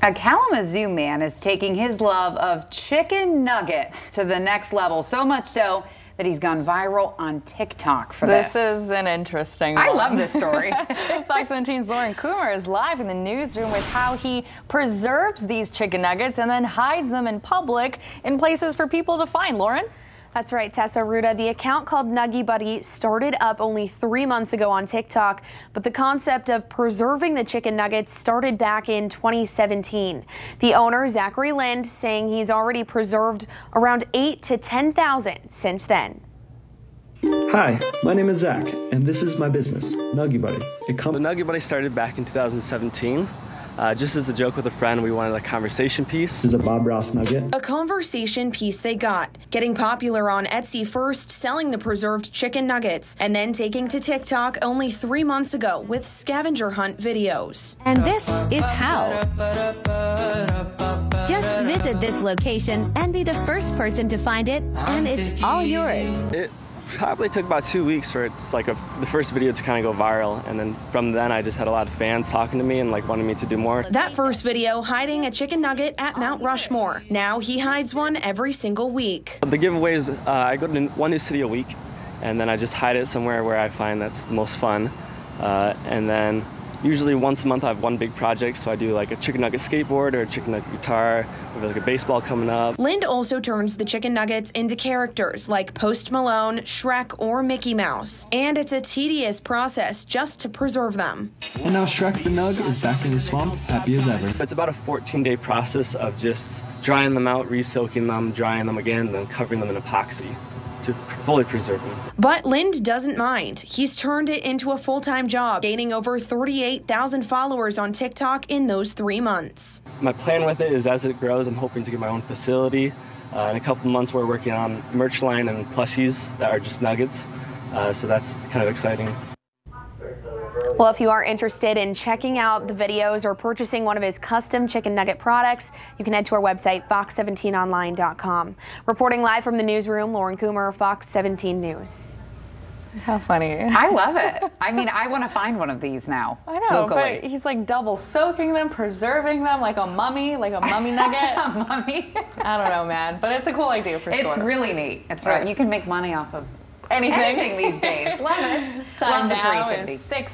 A Kalamazoo man is taking his love of chicken nuggets to the next level, so much so that he's gone viral on TikTok for this. This is an interesting I love this story. Fox 17's Lauren Coomer is live in the newsroom with how he preserves these chicken nuggets and then hides them in public in places for people to find. Lauren? That's right, Tessa Ruda. The account called Nuggy Buddy started up only three months ago on TikTok, but the concept of preserving the chicken nuggets started back in 2017. The owner, Zachary Lind, saying he's already preserved around 8 to 10,000 since then. Hi, my name is Zach, and this is my business, Nuggy Buddy. It comes The Nugget Buddy started back in 2017. Uh, just as a joke with a friend, we wanted a conversation piece. This is a Bob Ross nugget. A conversation piece they got, getting popular on Etsy first, selling the preserved chicken nuggets, and then taking to TikTok only three months ago with scavenger hunt videos. And this is how. Just visit this location and be the first person to find it, and it's all yours. It probably took about two weeks for it's like a, the first video to kind of go viral, and then from then I just had a lot of fans talking to me and like wanting me to do more. That first video hiding a chicken nugget at Mount Rushmore. Now he hides one every single week. The giveaways, uh, I go to one new city a week, and then I just hide it somewhere where I find that's the most fun, uh, and then. Usually once a month I have one big project, so I do like a chicken nugget skateboard or a chicken nugget guitar, or like a baseball coming up. Lind also turns the chicken nuggets into characters like Post Malone, Shrek, or Mickey Mouse. And it's a tedious process just to preserve them. And now Shrek the Nug is back in the swamp, happy as ever. It's about a 14 day process of just drying them out, re-soaking them, drying them again, and then covering them in epoxy to fully preserve them. But Lind doesn't mind. He's turned it into a full time job, gaining over 38,000 followers on TikTok in those three months. My plan with it is as it grows, I'm hoping to get my own facility. Uh, in a couple months, we're working on merch line and plushies that are just nuggets. Uh, so that's kind of exciting. Well, if you are interested in checking out the videos or purchasing one of his custom chicken nugget products, you can head to our website, fox17online.com. Reporting live from the newsroom, Lauren Coomer, Fox 17 News. How funny. I love it. I mean, I want to find one of these now. I know, locally. but he's like double soaking them, preserving them like a mummy, like a mummy nugget. Mommy. I don't know, man, but it's a cool idea for It's sure. It's really neat. It's Right. right. You can make money off of anything. anything these days. Love it. Time Love the now creativity. is six.